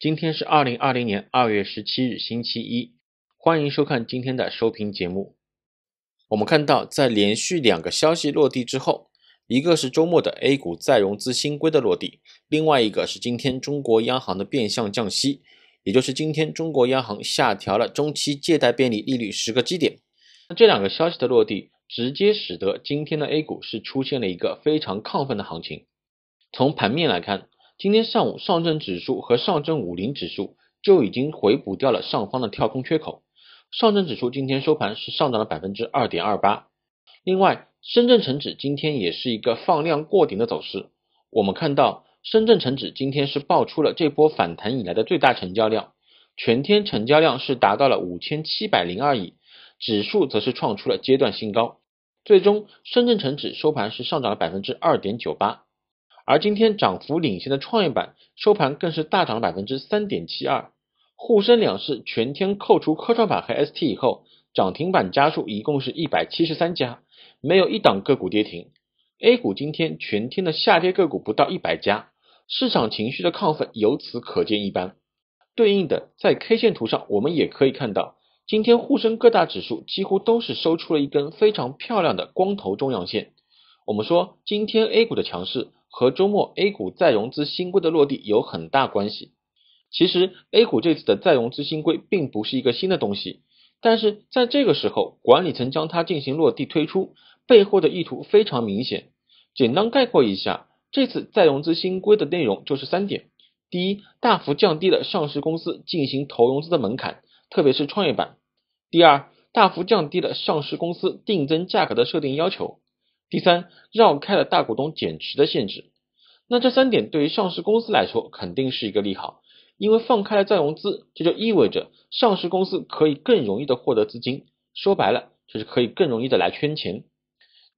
今天是二零二零年二月十七日，星期一。欢迎收看今天的收评节目。我们看到，在连续两个消息落地之后，一个是周末的 A 股再融资新规的落地，另外一个是今天中国央行的变相降息，也就是今天中国央行下调了中期借贷便利利率十个基点。那这两个消息的落地，直接使得今天的 A 股是出现了一个非常亢奋的行情。从盘面来看，今天上午上证指数和上证五零指数就已经回补掉了上方的跳空缺口。上证指数今天收盘是上涨了百分之二点二八。另外，深圳成指今天也是一个放量过顶的走势。我们看到，深圳成指今天是爆出了这波反弹以来的最大成交量，全天成交量是达到了五千七百零二亿，指数则是创出了阶段新高。最终，深圳成指收盘是上涨了百分之二点九八。而今天涨幅领先的创业板收盘更是大涨了百分之三点七二。沪深两市全天扣除科创板和 ST 以后，涨停板家数一共是一百七十三家，没有一档个股跌停。A 股今天全天的下跌个股不到一百家，市场情绪的亢奋由此可见一斑。对应的，在 K 线图上，我们也可以看到，今天沪深各大指数几乎都是收出了一根非常漂亮的光头中阳线。我们说，今天 A 股的强势和周末 A 股再融资新规的落地有很大关系。其实 A 股这次的再融资新规并不是一个新的东西，但是在这个时候，管理层将它进行落地推出，背后的意图非常明显。简单概括一下，这次再融资新规的内容就是三点：第一，大幅降低了上市公司进行投融资的门槛，特别是创业板；第二，大幅降低了上市公司定增价格的设定要求；第三，绕开了大股东减持的限制。那这三点对于上市公司来说肯定是一个利好。因为放开了再融资，这就意味着上市公司可以更容易的获得资金，说白了就是可以更容易的来圈钱。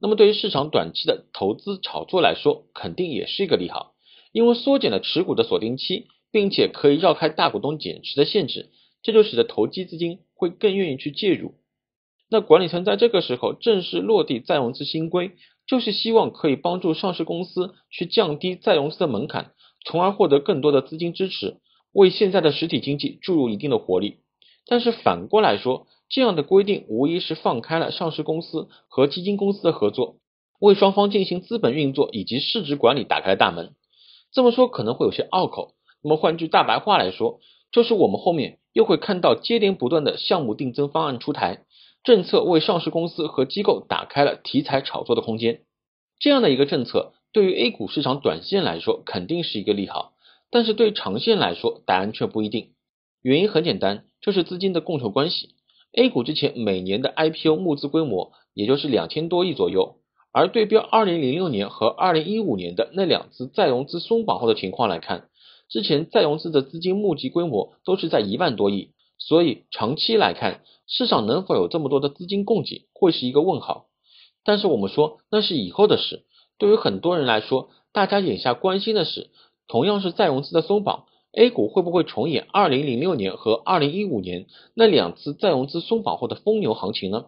那么对于市场短期的投资炒作来说，肯定也是一个利好，因为缩减了持股的锁定期，并且可以绕开大股东减持的限制，这就使得投机资金会更愿意去介入。那管理层在这个时候正式落地再融资新规，就是希望可以帮助上市公司去降低再融资的门槛，从而获得更多的资金支持。为现在的实体经济注入一定的活力，但是反过来说，这样的规定无疑是放开了上市公司和基金公司的合作，为双方进行资本运作以及市值管理打开了大门。这么说可能会有些拗口，那么换句大白话来说，就是我们后面又会看到接连不断的项目定增方案出台，政策为上市公司和机构打开了题材炒作的空间。这样的一个政策，对于 A 股市场短线来说肯定是一个利好。但是对长线来说，答案却不一定。原因很简单，就是资金的供求关系。A 股之前每年的 IPO 募资规模也就是两千多亿左右，而对标二零零六年和二零一五年的那两次再融资松绑后的情况来看，之前再融资的资金募集规模都是在一万多亿，所以长期来看，市场能否有这么多的资金供给，会是一个问号。但是我们说那是以后的事，对于很多人来说，大家眼下关心的是。同样是再融资的松绑，A 股会不会重演二零零六年和二零一五年那两次再融资松绑后的疯牛行情呢？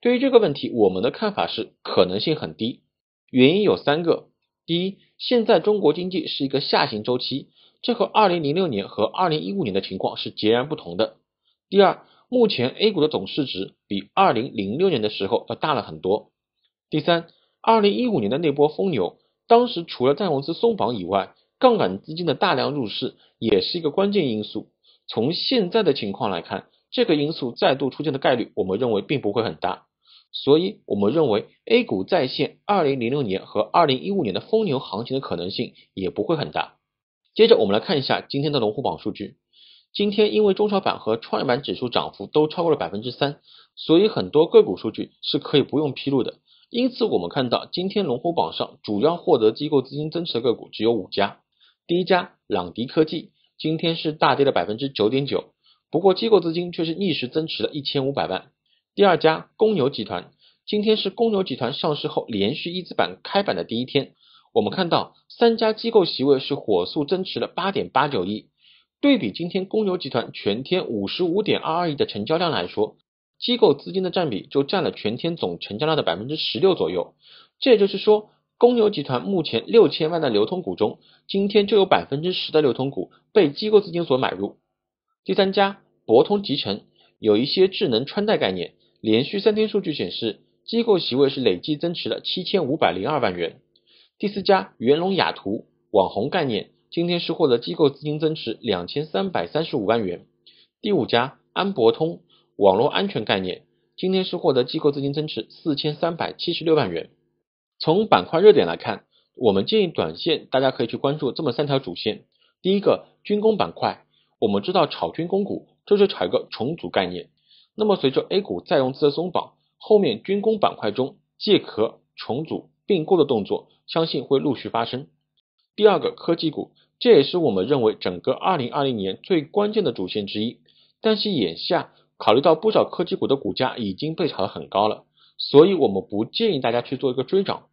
对于这个问题，我们的看法是可能性很低。原因有三个：第一，现在中国经济是一个下行周期，这和二零零六年和二零一五年的情况是截然不同的；第二，目前 A 股的总市值比二零零六年的时候要大了很多；第三，二零一五年的那波疯牛，当时除了再融资松绑以外，杠杆资金的大量入市也是一个关键因素。从现在的情况来看，这个因素再度出现的概率，我们认为并不会很大。所以，我们认为 A 股再现二零零六年和二零一五年的疯牛行情的可能性也不会很大。接着，我们来看一下今天的龙虎榜数据。今天因为中小板和创业板指数涨幅都超过了百分之三，所以很多个股数据是可以不用披露的。因此，我们看到今天龙虎榜上主要获得机构资金增持的个股只有五家。第一家朗迪科技今天是大跌了百分之九点九，不过机构资金却是逆势增持了一千五百万。第二家公牛集团今天是公牛集团上市后连续一字板开板的第一天，我们看到三家机构席位是火速增持了八点八九亿。对比今天公牛集团全天五十五点二二亿的成交量来说，机构资金的占比就占了全天总成交量的百分之十六左右。这也就是说。公牛集团目前六千万的流通股中，今天就有百分之十的流通股被机构资金所买入。第三家博通集成有一些智能穿戴概念，连续三天数据显示，机构席位是累计增持了七千五百零二万元。第四家元龙雅图网红概念，今天是获得机构资金增持两千三百三十五万元。第五家安博通网络安全概念，今天是获得机构资金增持四千三百七十六万元。从板块热点来看，我们建议短线大家可以去关注这么三条主线。第一个军工板块，我们知道炒军工股就是炒一个重组概念。那么随着 A 股再融资的松绑，后面军工板块中借壳、重组、并购的动作，相信会陆续发生。第二个科技股，这也是我们认为整个二零二零年最关键的主线之一。但是眼下考虑到不少科技股的股价已经被炒得很高了，所以我们不建议大家去做一个追涨。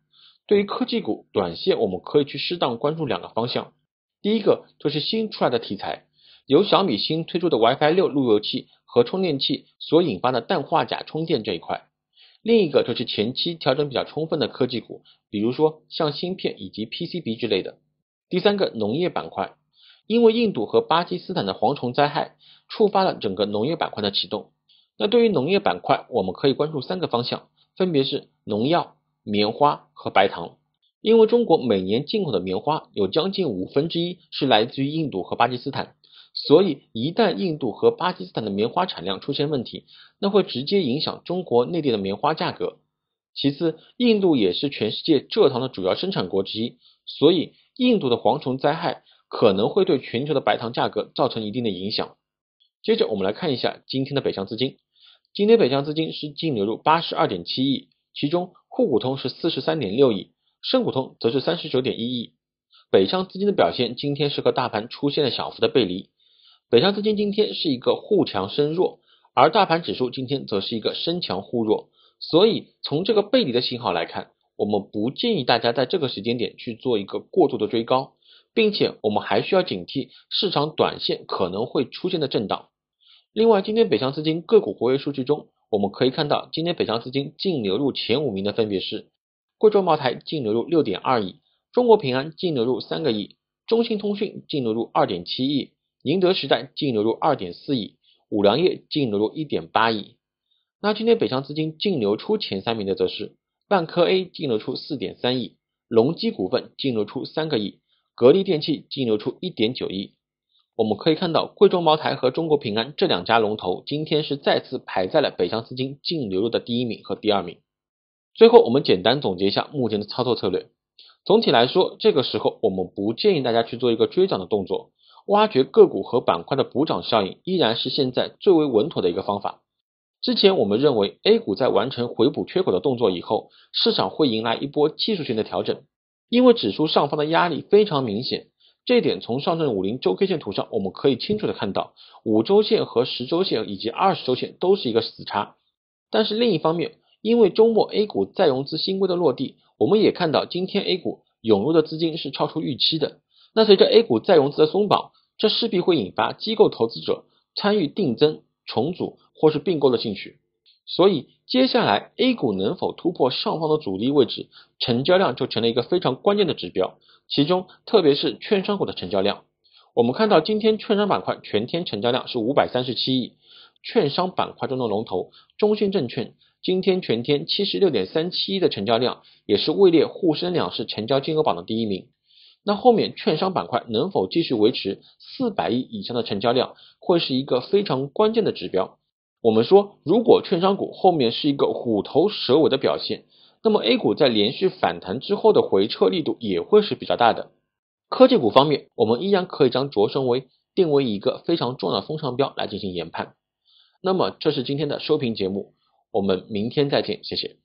对于科技股，短线我们可以去适当关注两个方向。第一个就是新出来的题材，由小米新推出的 WiFi 六路由器和充电器所引发的氮化钾充电这一块；另一个就是前期调整比较充分的科技股，比如说像芯片以及 PCB 之类的。第三个农业板块，因为印度和巴基斯坦的蝗虫灾害，触发了整个农业板块的启动。那对于农业板块，我们可以关注三个方向，分别是农药。棉花和白糖，因为中国每年进口的棉花有将近五分之一是来自于印度和巴基斯坦，所以一旦印度和巴基斯坦的棉花产量出现问题，那会直接影响中国内地的棉花价格。其次，印度也是全世界蔗糖的主要生产国之一，所以印度的蝗虫灾害可能会对全球的白糖价格造成一定的影响。接着，我们来看一下今天的北向资金，今天北向资金是净流入八十二点七亿，其中。沪股通是四十三点六亿，深股通则是三十九点一亿。北向资金的表现今天是和大盘出现了小幅的背离，北上资金今天是一个沪强深弱，而大盘指数今天则是一个深强沪弱。所以从这个背离的信号来看，我们不建议大家在这个时间点去做一个过度的追高，并且我们还需要警惕市场短线可能会出现的震荡。另外，今天北向资金个股活跃数据中。我们可以看到，今天北向资金净流入前五名的分别是：贵州茅台净流入六点二亿，中国平安净流入三个亿，中兴通讯净流入二点七亿，宁德时代净流入二点四亿，五粮液净流入一点八亿。那今天北向资金净流出前三名的则是万科 A 净流出四点三亿，隆基股份净流出三个亿，格力电器净流出一点九亿。我们可以看到，贵州茅台和中国平安这两家龙头今天是再次排在了北向资金净流入的第一名和第二名。最后，我们简单总结一下目前的操作策略。总体来说，这个时候我们不建议大家去做一个追涨的动作，挖掘个股和板块的补涨效应依然是现在最为稳妥的一个方法。之前我们认为 A 股在完成回补缺口的动作以后，市场会迎来一波技术性的调整，因为指数上方的压力非常明显。这一点从上证五零周 K 线图上我们可以清楚的看到，五周线和十周线以及二十周线都是一个死叉。但是另一方面，因为周末 A 股再融资新规的落地，我们也看到今天 A 股涌入的资金是超出预期的。那随着 A 股再融资的松绑，这势必会引发机构投资者参与定增、重组或是并购的兴趣。所以接下来 A 股能否突破上方的阻力位置，成交量就成了一个非常关键的指标。其中，特别是券商股的成交量，我们看到今天券商板块全天成交量是五百三十七亿，券商板块中的龙头中信证券今天全天七十六点三七亿的成交量，也是位列沪深两市成交金额榜的第一名。那后面券商板块能否继续维持四百亿以上的成交量，会是一个非常关键的指标。我们说，如果券商股后面是一个虎头蛇尾的表现。那么 A 股在连续反弹之后的回撤力度也会是比较大的。科技股方面，我们依然可以将卓胜微定为一个非常重要的风向标来进行研判。那么这是今天的收评节目，我们明天再见，谢谢。